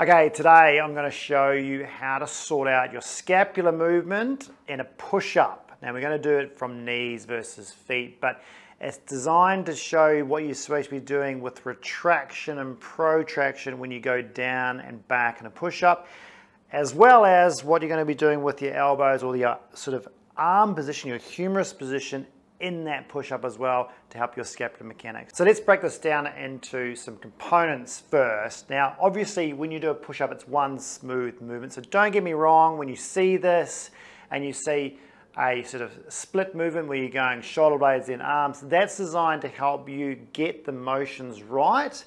Okay, today I'm going to show you how to sort out your scapular movement in a push-up. Now we're going to do it from knees versus feet, but it's designed to show you what you're supposed to be doing with retraction and protraction when you go down and back in a push-up, as well as what you're going to be doing with your elbows or your sort of arm position, your humerus position in that push-up as well to help your scapular mechanics. So let's break this down into some components first. Now, obviously, when you do a push-up, it's one smooth movement. So don't get me wrong, when you see this and you see a sort of split movement where you're going shoulder blades in arms, that's designed to help you get the motions right.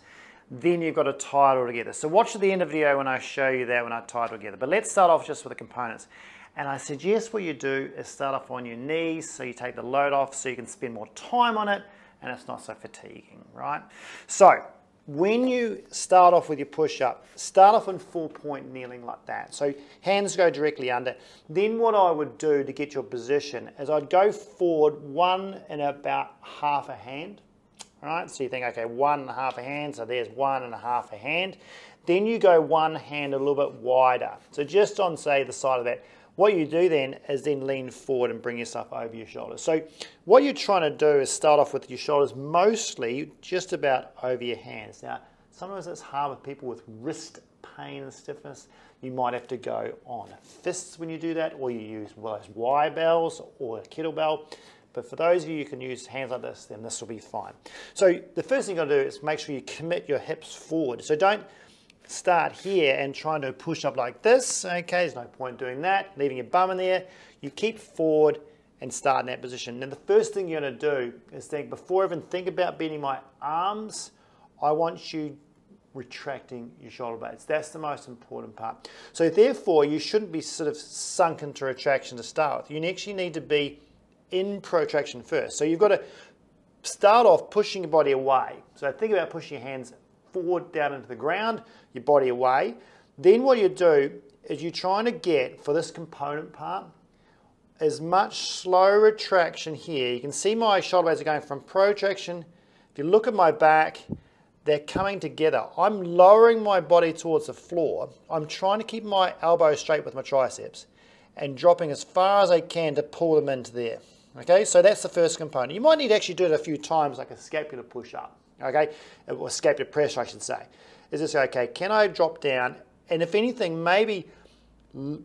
Then you've got to tie it all together. So watch the end of the video when I show you that when I tie it all together. But let's start off just with the components. And I suggest what you do is start off on your knees so you take the load off so you can spend more time on it and it's not so fatiguing, right? So when you start off with your push-up, start off in full point kneeling like that. So hands go directly under. Then what I would do to get your position is I'd go forward one and about half a hand. Right, so you think, okay, one and a half a hand, so there's one and a half a hand. Then you go one hand a little bit wider. So just on, say, the side of that, what you do then is then lean forward and bring yourself over your shoulders. So what you're trying to do is start off with your shoulders mostly just about over your hands. Now, sometimes it's hard with people with wrist pain and stiffness. You might have to go on fists when you do that, or you use well, those Y bells or a kettlebell. But for those of you who can use hands like this, then this will be fine. So the first thing you got to do is make sure you commit your hips forward. So don't start here and trying to push up like this, okay, there's no point doing that, leaving your bum in there. You keep forward and start in that position. Now the first thing you're gonna do is think, before I even think about bending my arms, I want you retracting your shoulder blades. That's the most important part. So therefore, you shouldn't be sort of sunk into retraction to start with. You actually need to be in protraction first. So you've got to start off pushing your body away. So think about pushing your hands forward down into the ground, your body away. Then what you do is you're trying to get, for this component part, as much slow retraction here. You can see my shoulder blades are going from protraction. If you look at my back, they're coming together. I'm lowering my body towards the floor. I'm trying to keep my elbow straight with my triceps and dropping as far as I can to pull them into there. Okay, so that's the first component. You might need to actually do it a few times like a scapular push-up okay, or scapular pressure, I should say. Is this okay? Can I drop down? And if anything, maybe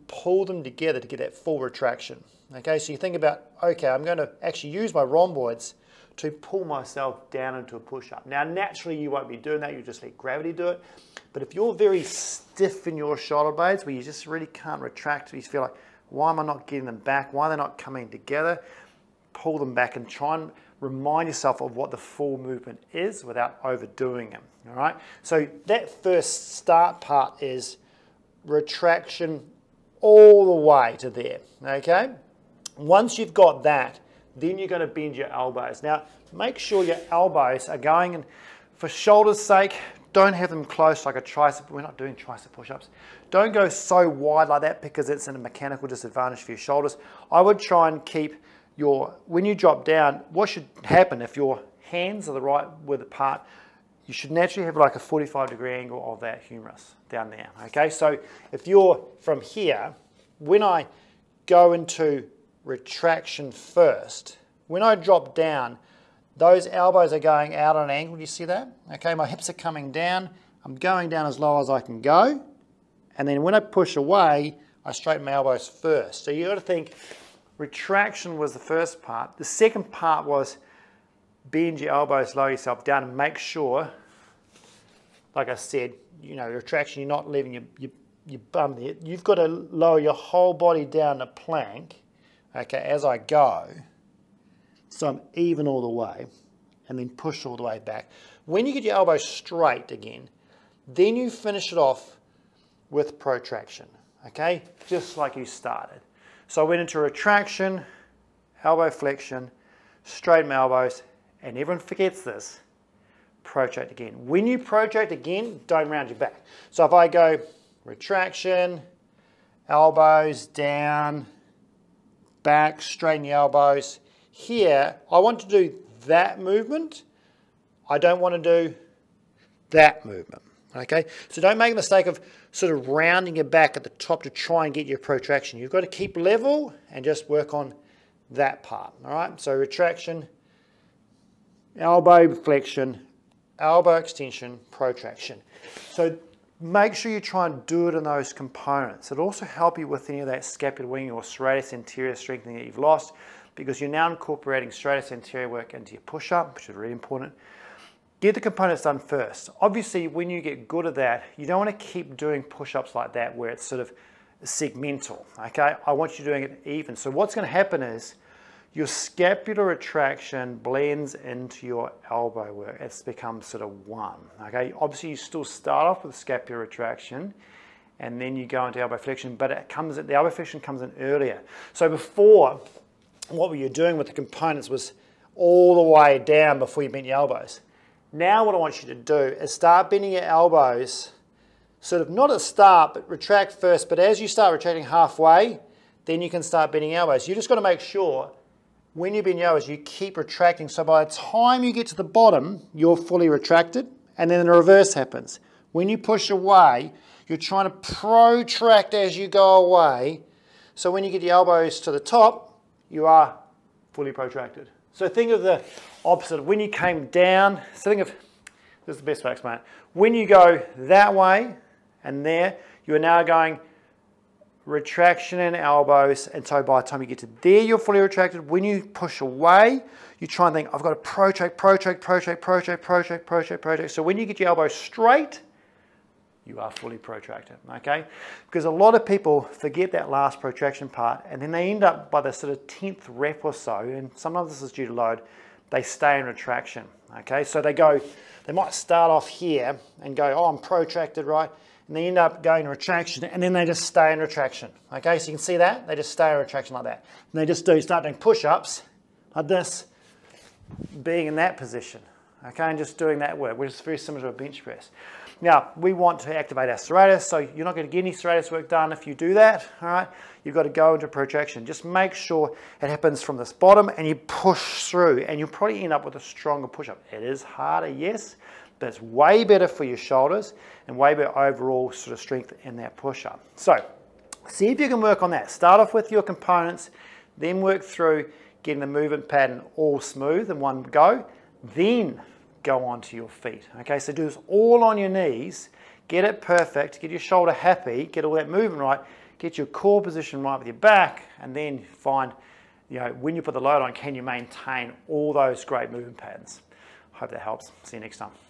pull them together to get that full retraction. Okay, so you think about, okay, I'm going to actually use my rhomboids to pull myself down into a push-up. Now, naturally, you won't be doing that. You just let gravity do it. But if you're very stiff in your shoulder blades, where you just really can't retract, you feel like, why am I not getting them back? Why are they not coming together? Pull them back and try and remind yourself of what the full movement is without overdoing it, All right. So that first start part is retraction all the way to there. Okay. Once you've got that, then you're going to bend your elbows. Now, make sure your elbows are going in, for shoulder's sake, don't have them close like a tricep. We're not doing tricep push-ups. Don't go so wide like that because it's in a mechanical disadvantage for your shoulders. I would try and keep your, when you drop down, what should happen if your hands are the right width apart, you should naturally have like a 45 degree angle of that humerus down there, okay? So if you're from here, when I go into retraction first, when I drop down, those elbows are going out on an angle, do you see that? Okay, my hips are coming down, I'm going down as low as I can go, and then when I push away, I straighten my elbows first. So you got to think Retraction was the first part. The second part was bend your elbows, lower yourself down and make sure, like I said, you know, retraction, you're not leaving your, your, your bum there. You've got to lower your whole body down the plank, okay, as I go. So I'm even all the way and then push all the way back. When you get your elbow straight again, then you finish it off with protraction, okay? Just like you started. So I went into retraction, elbow flexion, straighten my elbows, and everyone forgets this, protract again. When you protract again, don't round your back. So if I go retraction, elbows down, back, straighten the elbows. Here, I want to do that movement. I don't want to do that movement. Okay, so don't make a mistake of sort of rounding your back at the top to try and get your protraction. You've got to keep level and just work on that part. All right, so retraction, elbow flexion, elbow extension, protraction. So make sure you try and do it in those components. It'll also help you with any of that scapular wing or serratus anterior strengthening that you've lost because you're now incorporating serratus anterior work into your push-up, which is really important. Get the components done first. Obviously, when you get good at that, you don't want to keep doing push-ups like that where it's sort of segmental, okay? I want you doing it even. So what's going to happen is your scapular retraction blends into your elbow work. It's become sort of one, okay? Obviously, you still start off with scapular retraction and then you go into elbow flexion, but it comes, the elbow flexion comes in earlier. So before, what were you doing with the components was all the way down before you bent your elbows. Now what I want you to do is start bending your elbows, sort of not at the start, but retract first, but as you start retracting halfway, then you can start bending elbows. You just got to make sure when you bend your elbows, you keep retracting. So by the time you get to the bottom, you're fully retracted, and then the reverse happens. When you push away, you're trying to protract as you go away. So when you get your elbows to the top, you are fully protracted. So think of the opposite. When you came down, so think of, this is the best way to explain it. When you go that way and there, you are now going retraction in elbows, and so by the time you get to there, you're fully retracted. When you push away, you try and think, I've got to protract, protract, protract, protract, protract, protract, protract. So when you get your elbow straight, you are fully protracted, okay? Because a lot of people forget that last protraction part and then they end up by the sort of 10th rep or so, and sometimes this is due to load, they stay in retraction, okay? So they go, they might start off here and go, oh, I'm protracted, right? And they end up going to retraction and then they just stay in retraction, okay? So you can see that, they just stay in retraction like that. And they just do, start doing push-ups like this, being in that position, okay? And just doing that work, which is very similar to a bench press. Now, we want to activate our serratus, so you're not going to get any serratus work done if you do that, all right? You've got to go into protraction. Just make sure it happens from this bottom and you push through and you'll probably end up with a stronger push-up. It is harder, yes, but it's way better for your shoulders and way better overall sort of strength in that push-up. So, see if you can work on that. Start off with your components, then work through getting the movement pattern all smooth in one go, then go onto your feet. Okay, so do this all on your knees, get it perfect, get your shoulder happy, get all that movement right, get your core position right with your back, and then find, you know, when you put the load on, can you maintain all those great movement patterns? Hope that helps. See you next time.